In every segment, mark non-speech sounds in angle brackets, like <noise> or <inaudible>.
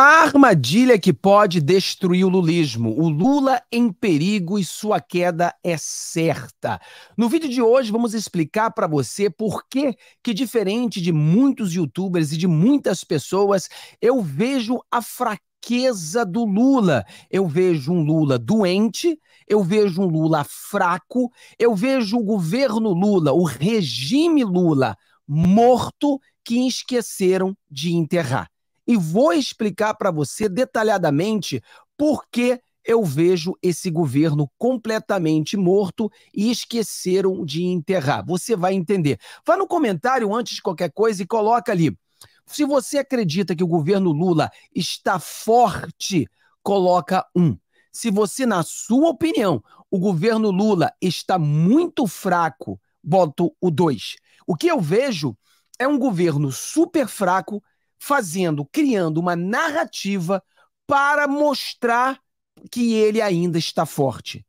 A armadilha que pode destruir o lulismo. O Lula em perigo e sua queda é certa. No vídeo de hoje vamos explicar para você por que que diferente de muitos youtubers e de muitas pessoas, eu vejo a fraqueza do Lula. Eu vejo um Lula doente, eu vejo um Lula fraco, eu vejo o governo Lula, o regime Lula morto que esqueceram de enterrar e vou explicar para você detalhadamente por que eu vejo esse governo completamente morto e esqueceram de enterrar. Você vai entender. Vá no comentário antes de qualquer coisa e coloca ali. Se você acredita que o governo Lula está forte, coloca um. Se você, na sua opinião, o governo Lula está muito fraco, boto o dois. O que eu vejo é um governo super fraco fazendo, criando uma narrativa para mostrar que ele ainda está forte.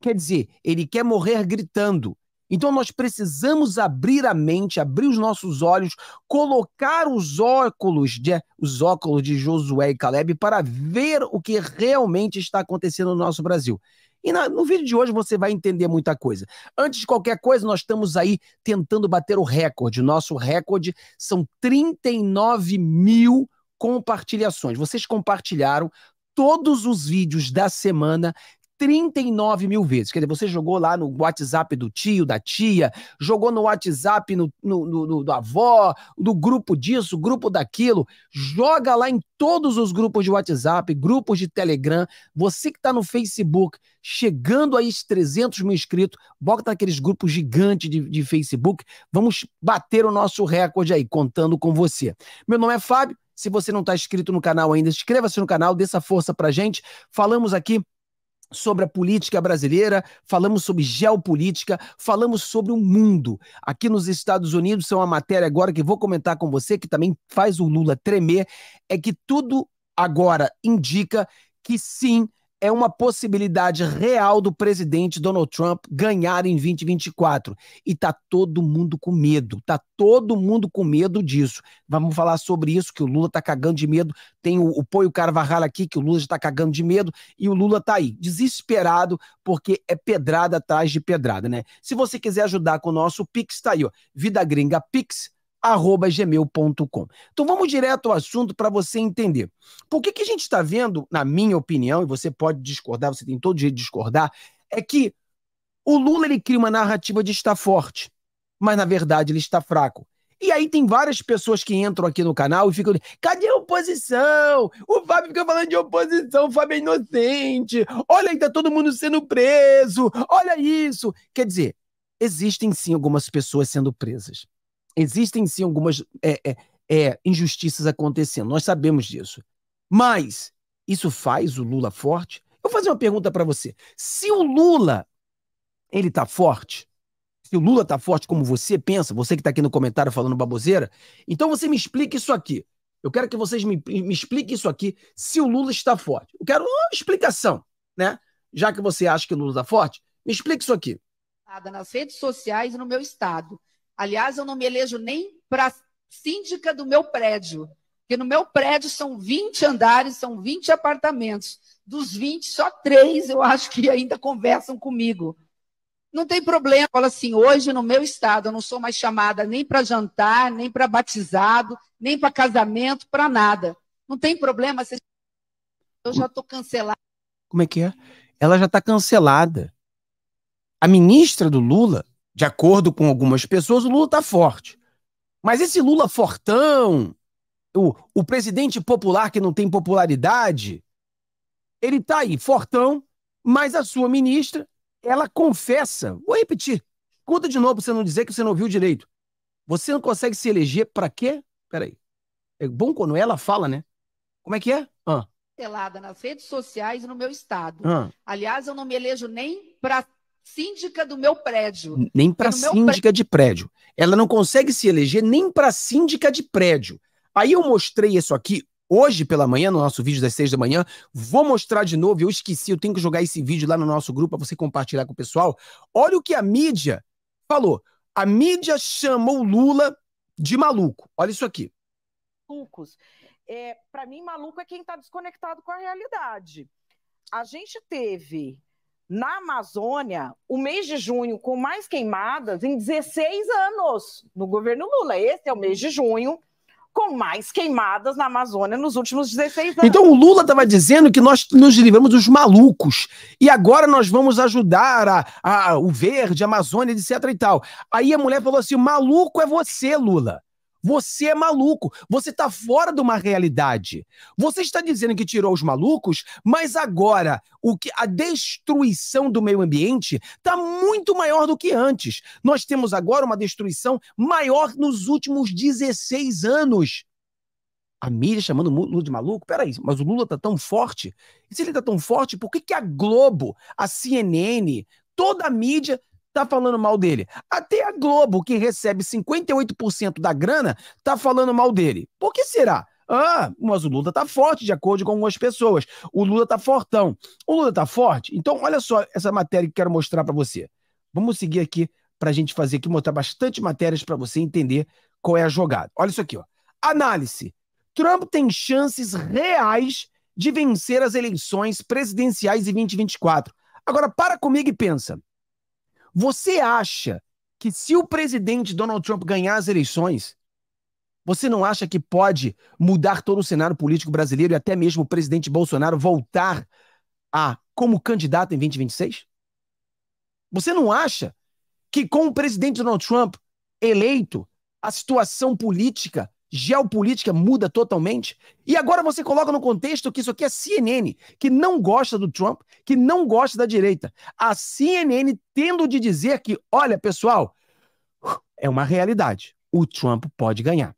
Quer dizer, ele quer morrer gritando. Então nós precisamos abrir a mente, abrir os nossos olhos, colocar os óculos de os óculos de Josué e Caleb para ver o que realmente está acontecendo no nosso Brasil. E no vídeo de hoje você vai entender muita coisa. Antes de qualquer coisa, nós estamos aí tentando bater o recorde. Nosso recorde são 39 mil compartilhações. Vocês compartilharam todos os vídeos da semana 39 mil vezes. Quer dizer, você jogou lá no WhatsApp do tio, da tia, jogou no WhatsApp no, no, no, no da avó, do grupo disso, grupo daquilo. Joga lá em todos os grupos de WhatsApp, grupos de Telegram. Você que está no Facebook, chegando aí os 300 mil inscritos, bota naqueles grupos gigantes de, de Facebook. Vamos bater o nosso recorde aí, contando com você. Meu nome é Fábio. Se você não está inscrito no canal ainda, inscreva-se no canal, dê essa força pra gente. Falamos aqui sobre a política brasileira, falamos sobre geopolítica, falamos sobre o mundo. Aqui nos Estados Unidos, são uma matéria agora que vou comentar com você, que também faz o Lula tremer, é que tudo agora indica que sim, é uma possibilidade real do presidente Donald Trump ganhar em 2024. E tá todo mundo com medo, tá todo mundo com medo disso. Vamos falar sobre isso, que o Lula tá cagando de medo. Tem o, o Poio Carvajal aqui, que o Lula já tá cagando de medo, e o Lula tá aí, desesperado, porque é pedrada atrás de pedrada, né? Se você quiser ajudar com o nosso Pix, tá aí, ó, Vida Gringa Pix, gmail.com. Então vamos direto ao assunto para você entender. Por que, que a gente está vendo, na minha opinião, e você pode discordar, você tem todo jeito de discordar, é que o Lula ele cria uma narrativa de estar forte, mas na verdade ele está fraco. E aí tem várias pessoas que entram aqui no canal e ficam, cadê a oposição? O Fábio fica falando de oposição, o Fábio é inocente. Olha aí, tá todo mundo sendo preso. Olha isso. Quer dizer, existem sim algumas pessoas sendo presas existem sim algumas é, é, é, injustiças acontecendo, nós sabemos disso. Mas isso faz o Lula forte? Eu vou fazer uma pergunta para você. Se o Lula ele tá forte, se o Lula tá forte como você pensa, você que tá aqui no comentário falando baboseira, então você me explique isso aqui. Eu quero que vocês me, me expliquem isso aqui, se o Lula está forte. Eu quero uma explicação, né? Já que você acha que o Lula está forte, me explique isso aqui. Nas redes sociais e no meu estado. Aliás, eu não me elejo nem para síndica do meu prédio, porque no meu prédio são 20 andares, são 20 apartamentos. Dos 20, só três eu acho que ainda conversam comigo. Não tem problema. Fala assim, hoje no meu estado eu não sou mais chamada nem para jantar, nem para batizado, nem para casamento, para nada. Não tem problema. Eu já estou cancelada. Como é que é? Ela já está cancelada. A ministra do Lula de acordo com algumas pessoas, o Lula está forte. Mas esse Lula fortão, o, o presidente popular que não tem popularidade, ele está aí, fortão, mas a sua ministra, ela confessa. Vou repetir. Conta de novo para você não dizer que você não viu direito. Você não consegue se eleger para quê? Peraí. É bom quando ela fala, né? Como é que é? Ah. Nas redes sociais e no meu estado. Ah. Aliás, eu não me elejo nem para síndica do meu prédio. Nem para síndica pré... de prédio. Ela não consegue se eleger nem para síndica de prédio. Aí eu mostrei isso aqui hoje pela manhã, no nosso vídeo das seis da manhã. Vou mostrar de novo. Eu esqueci, eu tenho que jogar esse vídeo lá no nosso grupo para você compartilhar com o pessoal. Olha o que a mídia falou. A mídia chamou Lula de maluco. Olha isso aqui. Malucos. é, para mim, maluco é quem está desconectado com a realidade. A gente teve na Amazônia o mês de junho com mais queimadas em 16 anos no governo Lula. Esse é o mês de junho com mais queimadas na Amazônia nos últimos 16 anos. Então o Lula estava dizendo que nós nos livramos dos malucos e agora nós vamos ajudar a, a, o verde, a Amazônia, etc e tal. Aí a mulher falou assim: maluco é você, Lula. Você é maluco. Você está fora de uma realidade. Você está dizendo que tirou os malucos, mas agora o que a destruição do meio ambiente está muito maior do que antes. Nós temos agora uma destruição maior nos últimos 16 anos. A mídia chamando o Lula de maluco? Peraí, mas o Lula está tão forte? E se ele está tão forte, por que, que a Globo, a CNN, toda a mídia tá falando mal dele. Até a Globo, que recebe 58% da grana, tá falando mal dele. Por que será? Ah, mas o Lula tá forte, de acordo com algumas pessoas. O Lula tá fortão. O Lula tá forte? Então, olha só essa matéria que quero mostrar para você. Vamos seguir aqui para a gente fazer aqui, mostrar bastante matérias para você entender qual é a jogada. Olha isso aqui, ó. Análise. Trump tem chances reais de vencer as eleições presidenciais em 2024. Agora, para comigo e pensa. Você acha que se o presidente Donald Trump ganhar as eleições, você não acha que pode mudar todo o cenário político brasileiro e até mesmo o presidente Bolsonaro voltar a como candidato em 2026? Você não acha que com o presidente Donald Trump eleito, a situação política geopolítica muda totalmente. E agora você coloca no contexto que isso aqui é CNN, que não gosta do Trump, que não gosta da direita. A CNN tendo de dizer que, olha, pessoal, é uma realidade. O Trump pode ganhar.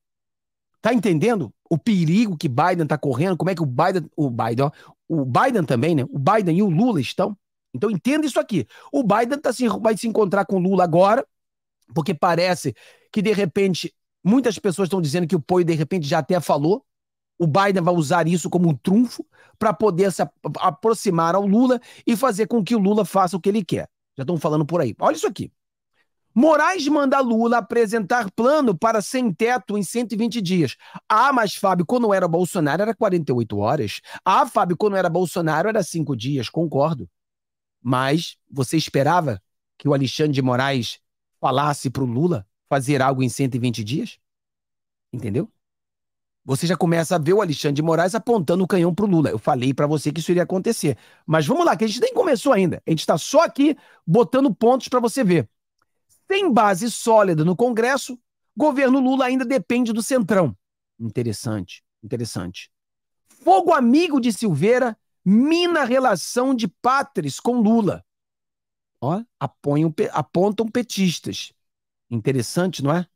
Tá entendendo o perigo que Biden tá correndo? Como é que o Biden, o Biden, ó, o Biden também, né? O Biden e o Lula estão. Então entenda isso aqui. O Biden tá se, vai se encontrar com o Lula agora, porque parece que de repente Muitas pessoas estão dizendo que o Poi, de repente, já até falou. O Biden vai usar isso como um trunfo para poder se aproximar ao Lula e fazer com que o Lula faça o que ele quer. Já estão falando por aí. Olha isso aqui. Moraes manda Lula apresentar plano para sem teto em 120 dias. Ah, mas Fábio, quando era Bolsonaro era 48 horas. Ah, Fábio, quando era Bolsonaro era 5 dias. Concordo. Mas você esperava que o Alexandre de Moraes falasse para o Lula fazer algo em 120 dias? Entendeu? Você já começa a ver o Alexandre de Moraes apontando o canhão para o Lula. Eu falei para você que isso iria acontecer. Mas vamos lá, que a gente nem começou ainda. A gente está só aqui botando pontos para você ver. Sem base sólida no Congresso, governo Lula ainda depende do Centrão. Interessante, interessante. Fogo amigo de Silveira mina a relação de Patres com Lula. Ó, apontam petistas. Interessante, não é?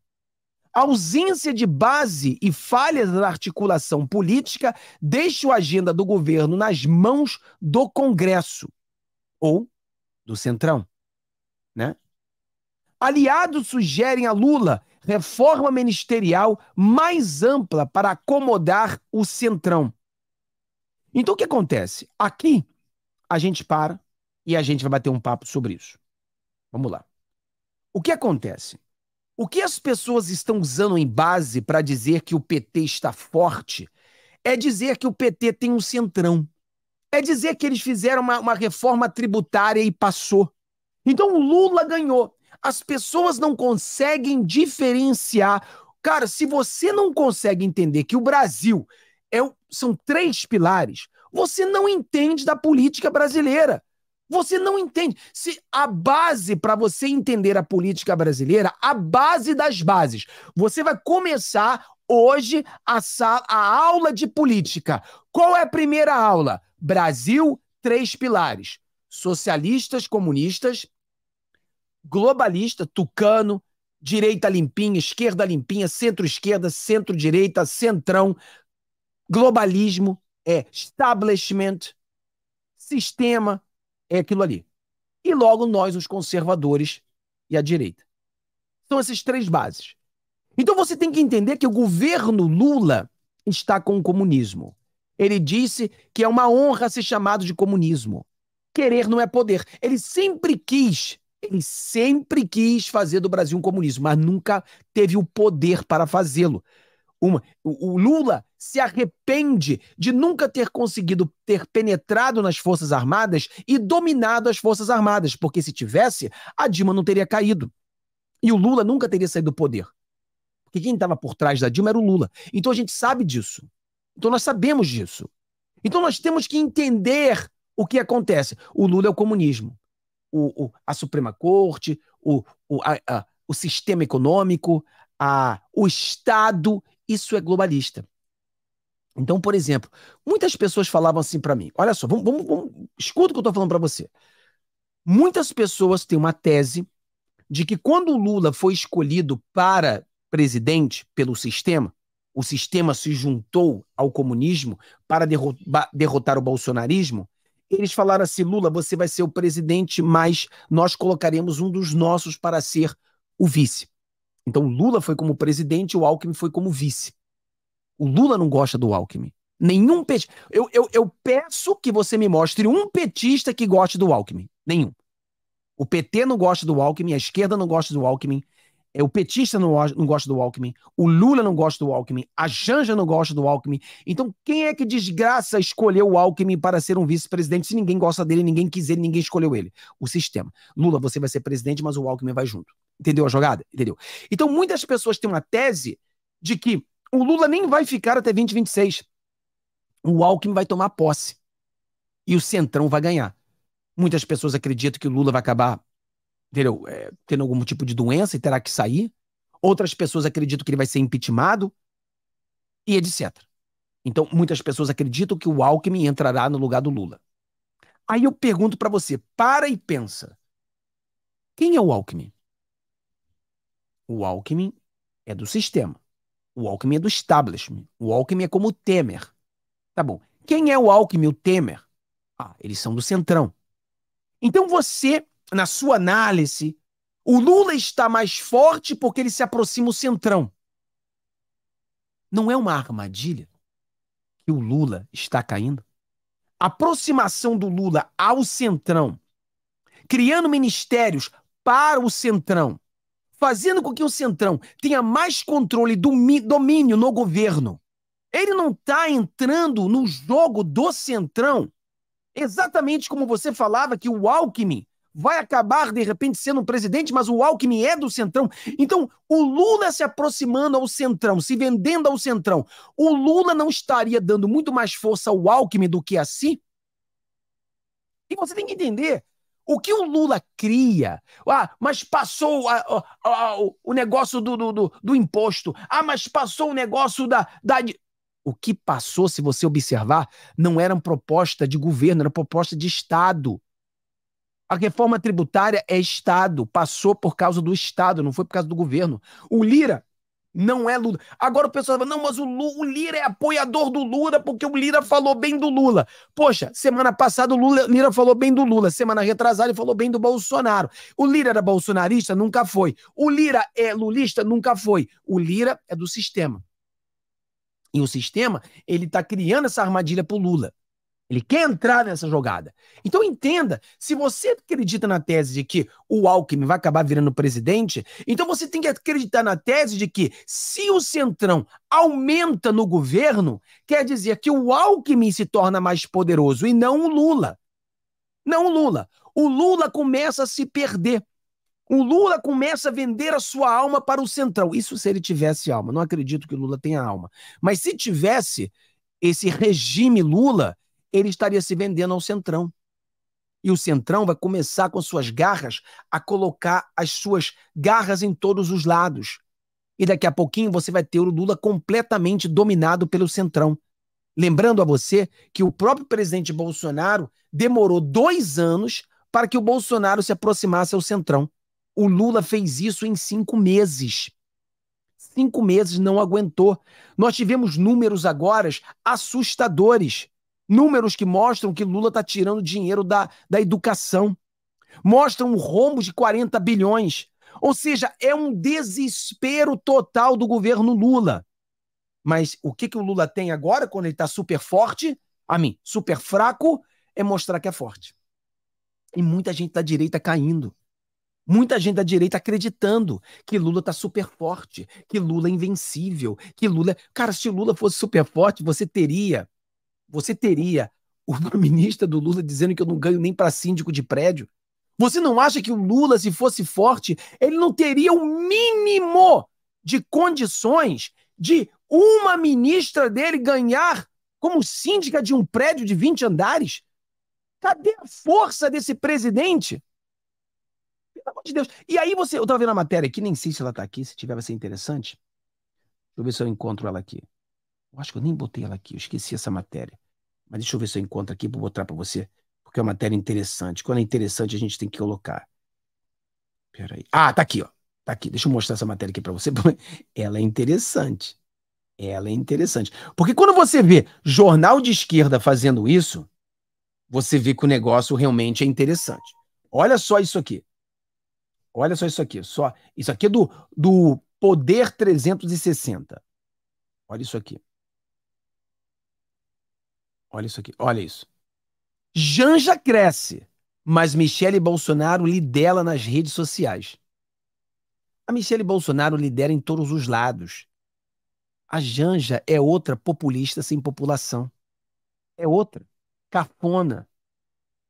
ausência de base e falhas na articulação política deixa a agenda do governo nas mãos do Congresso ou do Centrão, né? Aliados sugerem a Lula reforma ministerial mais ampla para acomodar o Centrão. Então o que acontece? Aqui a gente para e a gente vai bater um papo sobre isso. Vamos lá. O que acontece? O que as pessoas estão usando em base para dizer que o PT está forte é dizer que o PT tem um centrão. É dizer que eles fizeram uma, uma reforma tributária e passou. Então o Lula ganhou. As pessoas não conseguem diferenciar. Cara, se você não consegue entender que o Brasil é, são três pilares, você não entende da política brasileira. Você não entende. Se a base para você entender a política brasileira, a base das bases. Você vai começar hoje a, a aula de política. Qual é a primeira aula? Brasil, três pilares: socialistas, comunistas, globalista, tucano, direita limpinha, esquerda limpinha, centro-esquerda, centro-direita, centrão, globalismo, é establishment, sistema, é aquilo ali. E logo nós, os conservadores e a direita. São essas três bases. Então você tem que entender que o governo Lula está com o comunismo. Ele disse que é uma honra ser chamado de comunismo. Querer não é poder. Ele sempre quis, ele sempre quis fazer do Brasil um comunismo, mas nunca teve o poder para fazê-lo. o, o Lula se arrepende de nunca ter conseguido ter penetrado nas Forças Armadas e dominado as Forças Armadas, porque se tivesse, a Dilma não teria caído. E o Lula nunca teria saído do poder. Porque quem estava por trás da Dilma era o Lula. Então a gente sabe disso. Então nós sabemos disso. Então nós temos que entender o que acontece. O Lula é o comunismo. O, o a Suprema Corte, o, o, a, a, o sistema econômico, a, o Estado, isso é globalista. Então, por exemplo, muitas pessoas falavam assim para mim: olha só, vamos, vamos, vamos, escuta o que eu estou falando para você. Muitas pessoas têm uma tese de que quando o Lula foi escolhido para presidente pelo sistema, o sistema se juntou ao comunismo para derrotar o bolsonarismo. Eles falaram assim: Lula, você vai ser o presidente, mas nós colocaremos um dos nossos para ser o vice. Então, Lula foi como presidente o Alckmin foi como vice. O Lula não gosta do Alckmin. Nenhum petista. Eu, eu, eu peço que você me mostre um petista que goste do Alckmin. Nenhum. O PT não gosta do Alckmin, a esquerda não gosta do Alckmin, é, o petista não, não gosta do Alckmin, o Lula não gosta do Alckmin, a Janja não gosta do Alckmin. Então, quem é que desgraça escolheu o Alckmin para ser um vice-presidente se ninguém gosta dele, ninguém quis ele, ninguém escolheu ele? O sistema. Lula, você vai ser presidente, mas o Alckmin vai junto. Entendeu a jogada? Entendeu? Então, muitas pessoas têm uma tese de que o Lula nem vai ficar até 2026. O Alckmin vai tomar posse. E o Centrão vai ganhar. Muitas pessoas acreditam que o Lula vai acabar entendeu? É, tendo algum tipo de doença e terá que sair. Outras pessoas acreditam que ele vai ser impeachmentado e etc. Então, muitas pessoas acreditam que o Alckmin entrará no lugar do Lula. Aí eu pergunto para você, para e pensa. Quem é o Alckmin? O Alckmin é do sistema. O Alckmin é do establishment. O Alckmin é como o Temer. Tá bom. Quem é o Alckmin e o Temer? Ah, eles são do Centrão. Então você na sua análise, o Lula está mais forte porque ele se aproxima o centrão. Não é uma armadilha que o Lula está caindo? A aproximação do Lula ao centrão, criando ministérios para o centrão, fazendo com que o centrão tenha mais controle do domínio no governo. Ele não está entrando no jogo do centrão, exatamente como você falava que o Alckmin vai acabar de repente sendo um presidente, mas o Alckmin é do Centrão. Então, o Lula se aproximando ao Centrão, se vendendo ao Centrão, o Lula não estaria dando muito mais força ao Alckmin do que a si? E você tem que entender. O que o Lula cria? Ah, mas passou a, a, a, o negócio do, do, do, do, imposto. Ah, mas passou o negócio da, da. O que passou, se você observar, não era uma proposta de governo, era uma proposta de Estado. A reforma tributária é Estado, passou por causa do Estado, não foi por causa do governo. O Lira não é Lula. Agora o pessoal fala, não, mas o, Lula, o Lira é apoiador do Lula porque o Lira falou bem do Lula. Poxa, semana passada o Lula, Lira falou bem do Lula, semana retrasada ele falou bem do Bolsonaro. O Lira era bolsonarista? Nunca foi. O Lira é lulista? Nunca foi. O Lira é do sistema. E o sistema, ele está criando essa armadilha para o Lula. Ele quer entrar nessa jogada. Então entenda, se você acredita na tese de que o Alckmin vai acabar virando presidente, então você tem que acreditar na tese de que se o Centrão aumenta no governo, quer dizer que o Alckmin se torna mais poderoso e não o Lula. Não o Lula. O Lula começa a se perder. O Lula começa a vender a sua alma para o Centrão. Isso se ele tivesse alma. Não acredito que o Lula tenha alma. Mas se tivesse esse regime Lula, ele estaria se vendendo ao Centrão. E o Centrão vai começar com suas garras a colocar as suas garras em todos os lados. E daqui a pouquinho você vai ter o Lula completamente dominado pelo Centrão. Lembrando a você que o próprio presidente Bolsonaro demorou dois anos para que o Bolsonaro se aproximasse ao Centrão. O Lula fez isso em cinco meses. Cinco meses não aguentou. Nós tivemos números agora assustadores. Números que mostram que Lula está tirando dinheiro da, da educação. Mostram um rombo de 40 bilhões. Ou seja, é um desespero total do governo Lula. Mas o que, que o Lula tem agora, quando ele está super forte, a mim, super fraco, é mostrar que é forte. E muita gente da direita caindo. Muita gente da direita acreditando que Lula tá super forte, que Lula é invencível, que Lula. É Cara, se Lula fosse super forte, você teria. Você teria o <laughs> ministro do Lula dizendo que eu não ganho nem para síndico de prédio. Você não acha que o Lula, se fosse forte, ele não teria o mínimo de condições de uma ministra dele ganhar como síndica de um prédio de 20 andares? Cadê a força desse presidente? Pelo amor de Deus. E aí você. Eu estava vendo a matéria aqui, nem sei se ela está aqui, se tiver vai ser interessante. Deixa eu ver se eu encontro ela aqui. Eu acho que eu nem botei ela aqui, eu esqueci essa matéria. Mas deixa eu ver se eu encontro aqui para botar para você, porque é uma matéria interessante. Quando é interessante, a gente tem que colocar. Peraí. Ah, tá aqui, ó. Tá aqui. Deixa eu mostrar essa matéria aqui para você. <laughs> Ela é interessante. Ela é interessante. Porque quando você vê jornal de esquerda fazendo isso, você vê que o negócio realmente é interessante. Olha só isso aqui. Olha só isso aqui. Só, isso aqui é do, do Poder 360. Olha isso aqui. Olha isso aqui. Olha isso. Janja cresce, mas Michele Bolsonaro lidera nas redes sociais. A Michele Bolsonaro lidera em todos os lados. A Janja é outra populista sem população. É outra. Cafona.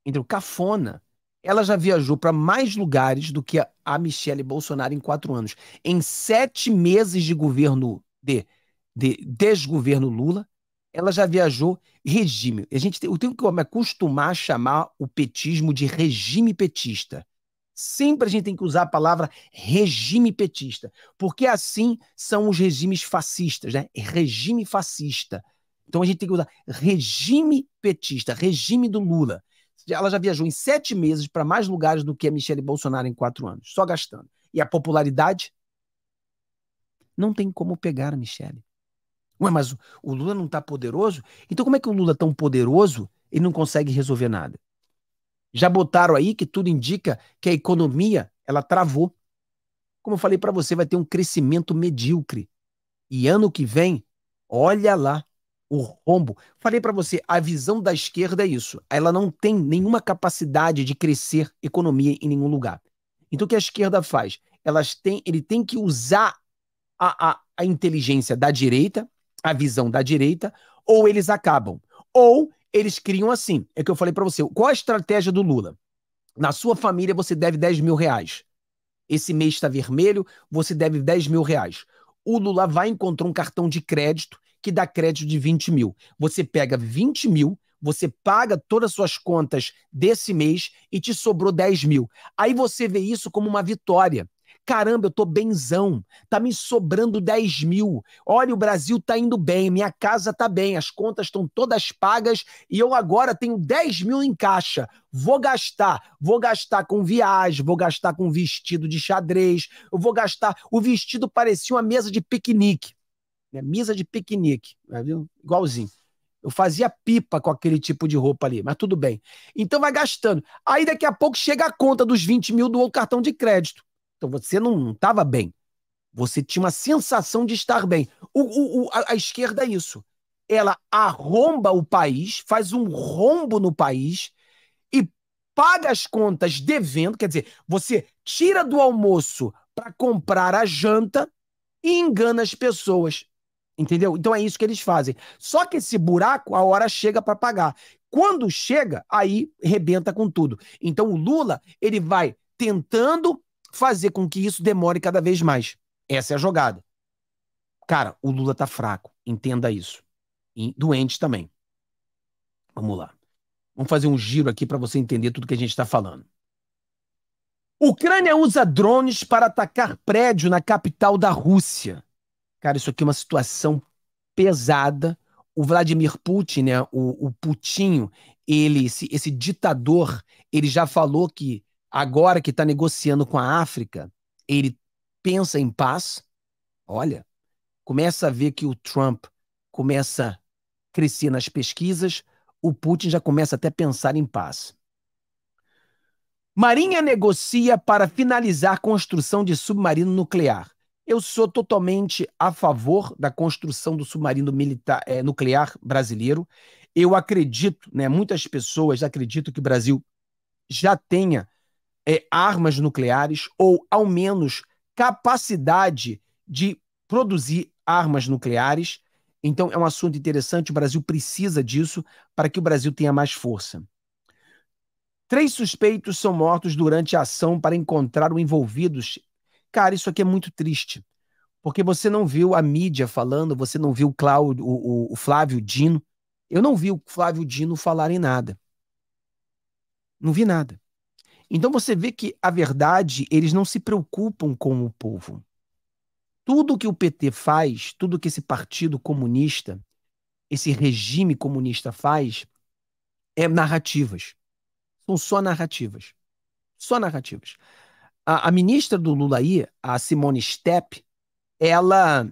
Entre o cafona. Ela já viajou para mais lugares do que a Michele Bolsonaro em quatro anos. Em sete meses de governo de, de desgoverno Lula, ela já viajou regime. A gente tem, eu tenho que me acostumar a chamar o petismo de regime petista. Sempre a gente tem que usar a palavra regime petista, porque assim são os regimes fascistas, né? Regime fascista. Então a gente tem que usar regime petista, regime do Lula. Ela já viajou em sete meses para mais lugares do que a Michelle Bolsonaro em quatro anos, só gastando. E a popularidade? Não tem como pegar a Michelle. Ué, mas o Lula não está poderoso? Então como é que o Lula tão poderoso e não consegue resolver nada? Já botaram aí que tudo indica que a economia ela travou. Como eu falei para você, vai ter um crescimento medíocre. E ano que vem, olha lá o rombo. Falei para você, a visão da esquerda é isso. Ela não tem nenhuma capacidade de crescer economia em nenhum lugar. Então o que a esquerda faz? Elas têm, ele tem que usar a, a, a inteligência da direita a visão da direita, ou eles acabam. Ou eles criam assim. É que eu falei para você. Qual a estratégia do Lula? Na sua família você deve 10 mil reais. Esse mês está vermelho, você deve 10 mil reais. O Lula vai encontrar um cartão de crédito que dá crédito de 20 mil. Você pega 20 mil, você paga todas as suas contas desse mês e te sobrou 10 mil. Aí você vê isso como uma vitória. Caramba, eu tô benzão, tá me sobrando 10 mil. Olha, o Brasil tá indo bem, minha casa tá bem, as contas estão todas pagas e eu agora tenho 10 mil em caixa. Vou gastar, vou gastar com viagem, vou gastar com vestido de xadrez, eu vou gastar. O vestido parecia uma mesa de piquenique, né? mesa de piquenique, né? viu? Igualzinho. Eu fazia pipa com aquele tipo de roupa ali, mas tudo bem. Então vai gastando. Aí daqui a pouco chega a conta dos 20 mil do outro cartão de crédito. Então você não estava bem. Você tinha uma sensação de estar bem. O, o, a, a esquerda é isso. Ela arromba o país, faz um rombo no país e paga as contas devendo. Quer dizer, você tira do almoço para comprar a janta e engana as pessoas. Entendeu? Então é isso que eles fazem. Só que esse buraco, a hora chega para pagar. Quando chega, aí rebenta com tudo. Então o Lula, ele vai tentando fazer com que isso demore cada vez mais. Essa é a jogada. Cara, o Lula tá fraco, entenda isso. E doente também. Vamos lá. Vamos fazer um giro aqui para você entender tudo que a gente está falando. Ucrânia usa drones para atacar prédio na capital da Rússia. Cara, isso aqui é uma situação pesada. O Vladimir Putin, né, o, o Putinho, ele, esse, esse ditador, ele já falou que Agora que está negociando com a África, ele pensa em paz. Olha, começa a ver que o Trump começa a crescer nas pesquisas, o Putin já começa até a pensar em paz. Marinha negocia para finalizar construção de submarino nuclear. Eu sou totalmente a favor da construção do submarino militar, é, nuclear brasileiro. Eu acredito, né, muitas pessoas acreditam que o Brasil já tenha é, armas nucleares ou, ao menos, capacidade de produzir armas nucleares. Então, é um assunto interessante. O Brasil precisa disso para que o Brasil tenha mais força. Três suspeitos são mortos durante a ação para encontrar os envolvidos. Cara, isso aqui é muito triste. Porque você não viu a mídia falando, você não viu Cláudio, o, o Flávio Dino. Eu não vi o Flávio Dino falar em nada. Não vi nada. Então você vê que a verdade, eles não se preocupam com o povo. Tudo que o PT faz, tudo que esse partido comunista, esse regime comunista faz, é narrativas. São só narrativas. Só narrativas. A, a ministra do Lula aí, a Simone Stepp, ela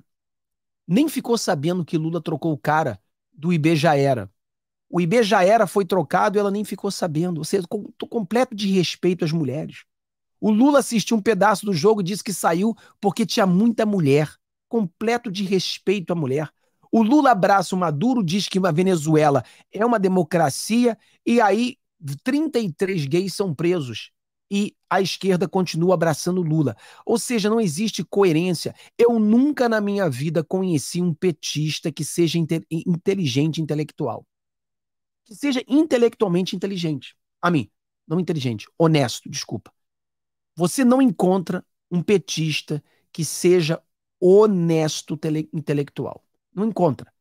nem ficou sabendo que Lula trocou o cara do IB já era. O IB já era, foi trocado e ela nem ficou sabendo. Ou seja, com, completo de respeito às mulheres. O Lula assistiu um pedaço do jogo e disse que saiu porque tinha muita mulher. Completo de respeito à mulher. O Lula abraça o Maduro, diz que a Venezuela é uma democracia e aí 33 gays são presos e a esquerda continua abraçando Lula. Ou seja, não existe coerência. Eu nunca na minha vida conheci um petista que seja inteligente intelectual. Que seja intelectualmente inteligente. A mim, não inteligente, honesto, desculpa. Você não encontra um petista que seja honesto intelectual. Não encontra.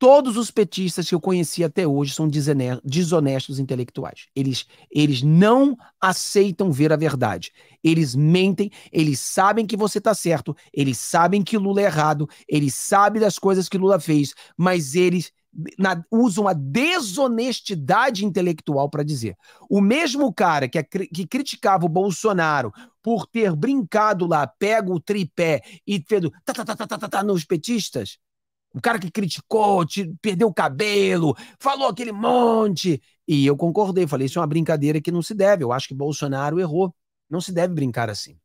Todos os petistas que eu conheci até hoje são desonestos intelectuais. Eles, eles não aceitam ver a verdade. Eles mentem, eles sabem que você está certo, eles sabem que Lula é errado, eles sabem das coisas que Lula fez, mas eles na, usam a desonestidade intelectual para dizer. O mesmo cara que, é, que criticava o Bolsonaro por ter brincado lá, pega o tripé e fez tá, tá, tá, tá, tá, tá, tá, nos petistas, o cara que criticou, te, perdeu o cabelo, falou aquele monte. E eu concordei, falei, isso é uma brincadeira que não se deve. Eu acho que Bolsonaro errou. Não se deve brincar assim.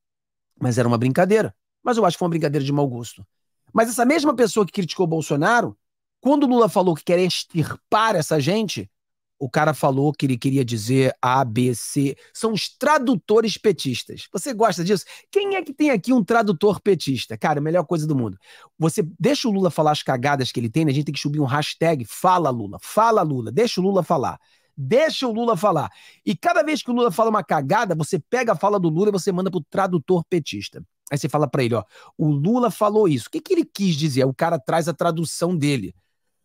Mas era uma brincadeira. Mas eu acho que foi uma brincadeira de mau gosto. Mas essa mesma pessoa que criticou Bolsonaro, quando Lula falou que quer extirpar essa gente, o cara falou que ele queria dizer A, B, C. São os tradutores petistas. Você gosta disso? Quem é que tem aqui um tradutor petista? Cara, a melhor coisa do mundo. Você deixa o Lula falar as cagadas que ele tem, né? a gente tem que subir um hashtag, fala Lula, fala Lula, deixa o Lula falar. Deixa o Lula falar. E cada vez que o Lula fala uma cagada, você pega a fala do Lula e você manda pro tradutor petista. Aí você fala para ele, ó, o Lula falou isso. O que, que ele quis dizer? O cara traz a tradução dele.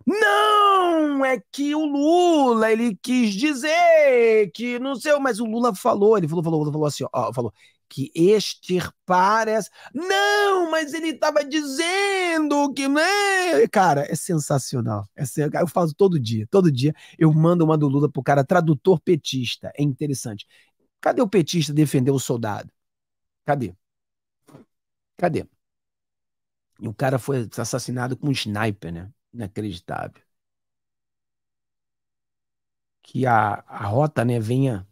Não, é que o Lula, ele quis dizer que não sei, mas o Lula falou, ele falou, falou, falou assim, ó, falou que extirpar essa. Não, mas ele estava dizendo que. Né? Cara, é sensacional. É sen... Eu faço todo dia. Todo dia eu mando uma do Lula pro cara, tradutor petista. É interessante. Cadê o petista defender o soldado? Cadê? Cadê? E o cara foi assassinado com um sniper, né? Inacreditável. Que a, a rota né, venha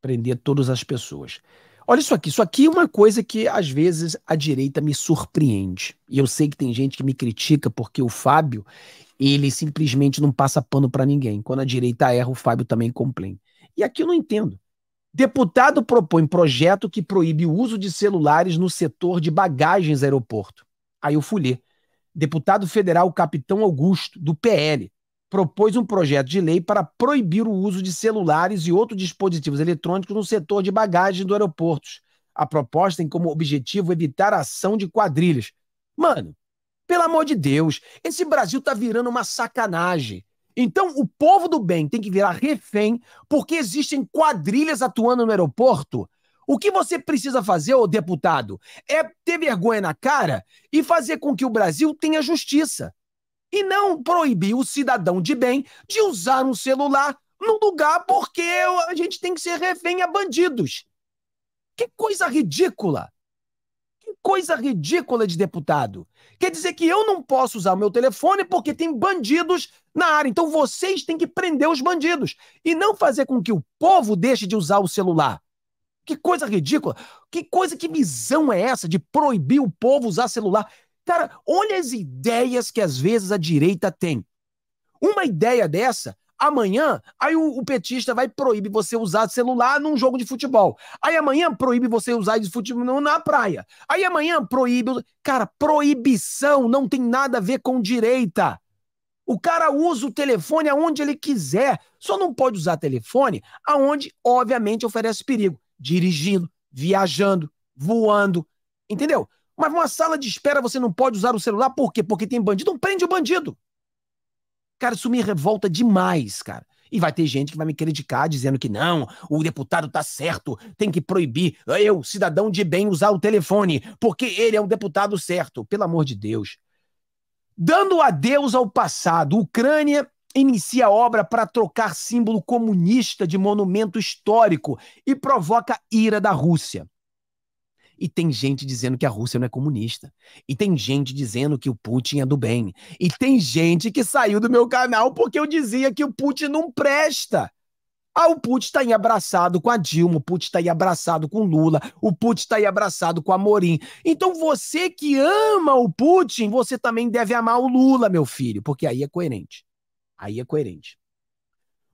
prender todas as pessoas. Olha isso aqui. Isso aqui é uma coisa que às vezes a direita me surpreende. E eu sei que tem gente que me critica porque o Fábio, ele simplesmente não passa pano para ninguém. Quando a direita erra, o Fábio também complain. E aqui eu não entendo. Deputado propõe projeto que proíbe o uso de celulares no setor de bagagens aeroporto. Aí eu fui ler deputado federal Capitão Augusto, do PL, propôs um projeto de lei para proibir o uso de celulares e outros dispositivos eletrônicos no setor de bagagem do aeroportos. A proposta tem como objetivo evitar a ação de quadrilhas. Mano, pelo amor de Deus, esse Brasil tá virando uma sacanagem. Então, o povo do bem tem que virar refém porque existem quadrilhas atuando no aeroporto o que você precisa fazer, ô deputado, é ter vergonha na cara e fazer com que o Brasil tenha justiça. E não proibir o cidadão de bem de usar um celular num lugar porque a gente tem que ser refém a bandidos. Que coisa ridícula! Que coisa ridícula de deputado. Quer dizer que eu não posso usar o meu telefone porque tem bandidos na área. Então vocês têm que prender os bandidos e não fazer com que o povo deixe de usar o celular. Que coisa ridícula. Que coisa, que visão é essa de proibir o povo usar celular? Cara, olha as ideias que às vezes a direita tem. Uma ideia dessa Amanhã, aí o, o, petista vai proibir você usar celular num jogo de futebol. Aí amanhã proíbe você usar de futebol na praia. Aí amanhã proíbe. Cara, proibição não tem nada a ver com direita. O cara usa o telefone aonde ele quiser. Só não pode usar telefone aonde, obviamente, oferece perigo. Dirigindo, viajando, voando. Entendeu? Mas numa sala de espera você não pode usar o celular, por quê? Porque tem bandido. Não prende o bandido. Cara, isso me revolta demais, cara. E vai ter gente que vai me criticar dizendo que não, o deputado tá certo, tem que proibir eu, cidadão de bem, usar o telefone, porque ele é um deputado certo. Pelo amor de Deus. Dando adeus ao passado, Ucrânia inicia a obra para trocar símbolo comunista de monumento histórico e provoca ira da Rússia. E tem gente dizendo que a Rússia não é comunista. E tem gente dizendo que o Putin é do bem. E tem gente que saiu do meu canal porque eu dizia que o Putin não presta. Ah, o Putin está aí abraçado com a Dilma, o Putin está aí abraçado com Lula, o Putin está aí abraçado com a Morim. Então você que ama o Putin, você também deve amar o Lula, meu filho, porque aí é coerente. Aí é coerente.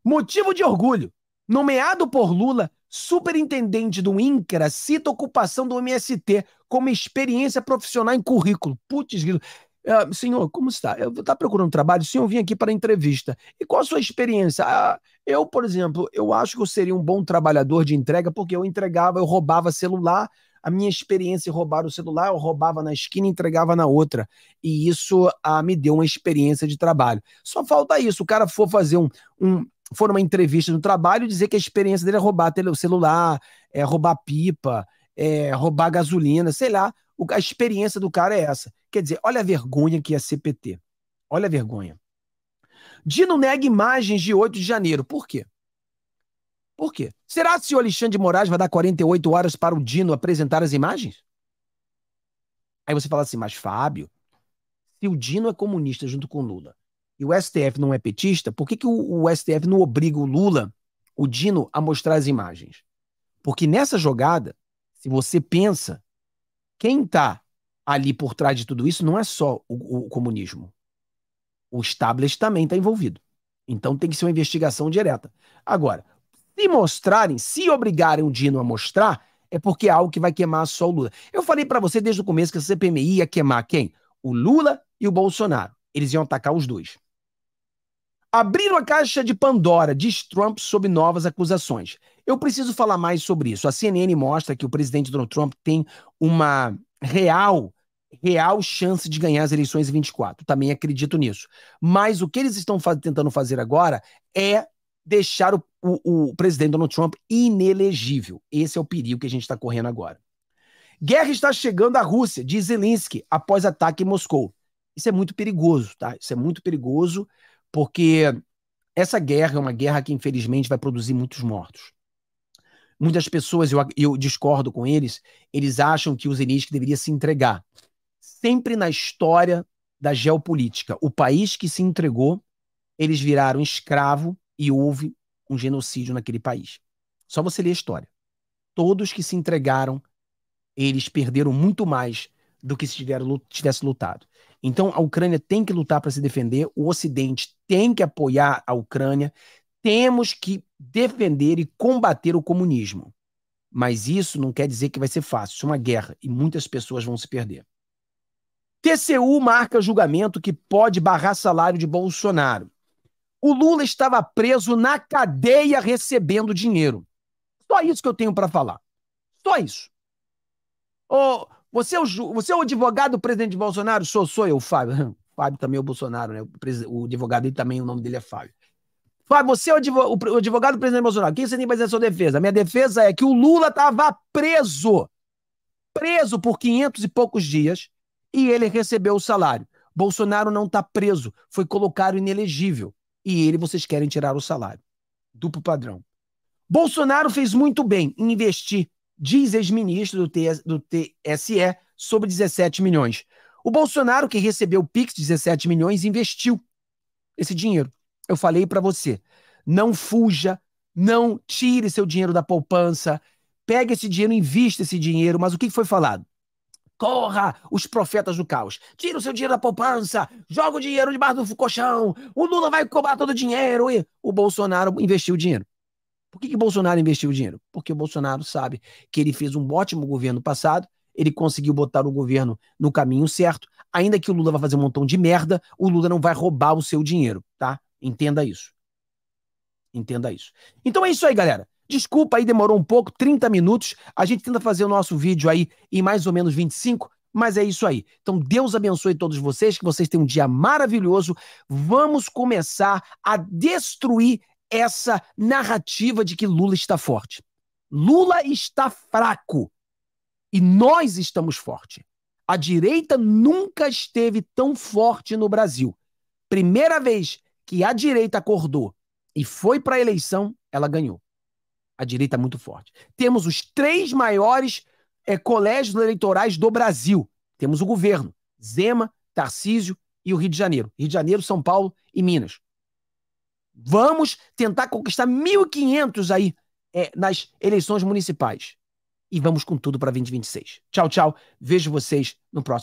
Motivo de orgulho. Nomeado por Lula, superintendente do INCRA cita ocupação do MST como experiência profissional em currículo. Putz, uh, senhor, como está? Eu está procurando trabalho? Sim, eu vim aqui para entrevista. E qual a sua experiência? Uh, eu, por exemplo, eu acho que eu seria um bom trabalhador de entrega porque eu entregava, eu roubava celular. A minha experiência em roubar o celular, eu roubava na esquina e entregava na outra. E isso uh, me deu uma experiência de trabalho. Só falta isso. O cara for fazer um, um for numa entrevista no trabalho dizer que a experiência dele é roubar o celular, é roubar pipa, é roubar gasolina, sei lá. A experiência do cara é essa. Quer dizer, olha a vergonha que é CPT. Olha a vergonha. Dino nega imagens de 8 de janeiro. Por quê? Por quê? Será que o Alexandre de Moraes vai dar 48 horas para o Dino apresentar as imagens? Aí você fala assim, mas Fábio, se o Dino é comunista junto com Lula e o STF não é petista, por que, que o, o STF não obriga o Lula, o Dino, a mostrar as imagens? Porque nessa jogada, se você pensa, quem está ali por trás de tudo isso não é só o, o comunismo. O establishment também está envolvido. Então tem que ser uma investigação direta. Agora, se mostrarem, se obrigarem o Dino a mostrar, é porque é algo que vai queimar só o Lula. Eu falei para você desde o começo que a CPMI ia queimar quem? O Lula e o Bolsonaro. Eles iam atacar os dois. Abriram a caixa de Pandora, diz Trump sob novas acusações. Eu preciso falar mais sobre isso. A CNN mostra que o presidente Donald Trump tem uma real, real chance de ganhar as eleições em 24. Também acredito nisso. Mas o que eles estão faz, tentando fazer agora é deixar o, o, o presidente Donald Trump inelegível. Esse é o perigo que a gente está correndo agora. Guerra está chegando à Rússia, diz Zelensky, após ataque em Moscou. Isso é muito perigoso, tá? Isso é muito perigoso porque essa guerra é uma guerra que, infelizmente, vai produzir muitos mortos. Muitas pessoas, eu, eu discordo com eles, eles acham que o Zelensky deveria se entregar. Sempre na história da geopolítica, o país que se entregou, eles viraram escravo e houve um genocídio naquele país. Só você ler a história. Todos que se entregaram, eles perderam muito mais do que se tivesse lutado. Então, a Ucrânia tem que lutar para se defender, o Ocidente tem que apoiar a Ucrânia, temos que defender e combater o comunismo. Mas isso não quer dizer que vai ser fácil, isso é uma guerra e muitas pessoas vão se perder. TCU marca julgamento que pode barrar salário de Bolsonaro. O Lula estava preso na cadeia recebendo dinheiro. Só isso que eu tenho para falar. Só isso. Ô, você é o, você é o advogado do presidente Bolsonaro? Sou, sou eu, Fábio. <laughs> Fábio também é o Bolsonaro, né? O, o advogado dele também, o nome dele é Fábio. Fábio, você é o, advogado, o do presidente Bolsonaro. Quem você tem para dizer sua defesa? A minha defesa é que o Lula estava preso. Preso por 500 e poucos dias e ele recebeu o salário. Bolsonaro não está preso, foi colocado inelegível. E ele, vocês querem tirar o salário. Duplo padrão. Bolsonaro fez muito bem em investir diz ex-ministro do, TSE, sobre 17 milhões. O Bolsonaro, que recebeu o Pix, 17 milhões, investiu esse dinheiro. Eu falei para você, não fuja, não tire seu dinheiro da poupança, pegue esse dinheiro, invista esse dinheiro. Mas o que foi falado? Corra, os profetas do caos. Tira o seu dinheiro da poupança, joga o dinheiro debaixo do colchão. O Lula vai cobrar todo o dinheiro. E o Bolsonaro investiu o dinheiro. Por que, que Bolsonaro investiu o dinheiro? Porque o Bolsonaro sabe que ele fez um ótimo governo passado, ele conseguiu botar o governo no caminho certo. Ainda que o Lula vá fazer um montão de merda, o Lula não vai roubar o seu dinheiro, tá? Entenda isso. Entenda isso. Então é isso aí, galera. Desculpa aí, demorou um pouco, 30 minutos. A gente tenta fazer o nosso vídeo aí em mais ou menos 25, mas é isso aí. Então Deus abençoe todos vocês, que vocês tenham um dia maravilhoso. Vamos começar a destruir essa narrativa de que Lula está forte. Lula está fraco e nós estamos fortes. A direita nunca esteve tão forte no Brasil. Primeira vez que a direita acordou e foi para a eleição, ela ganhou. A direita é muito forte. Temos os três maiores é, colégios eleitorais do Brasil. Temos o governo, Zema, Tarcísio e o Rio de Janeiro. Rio de Janeiro, São Paulo e Minas. Vamos tentar conquistar 1.500 aí é, nas eleições municipais. E vamos com tudo para 2026. Tchau, tchau. Vejo vocês no próximo.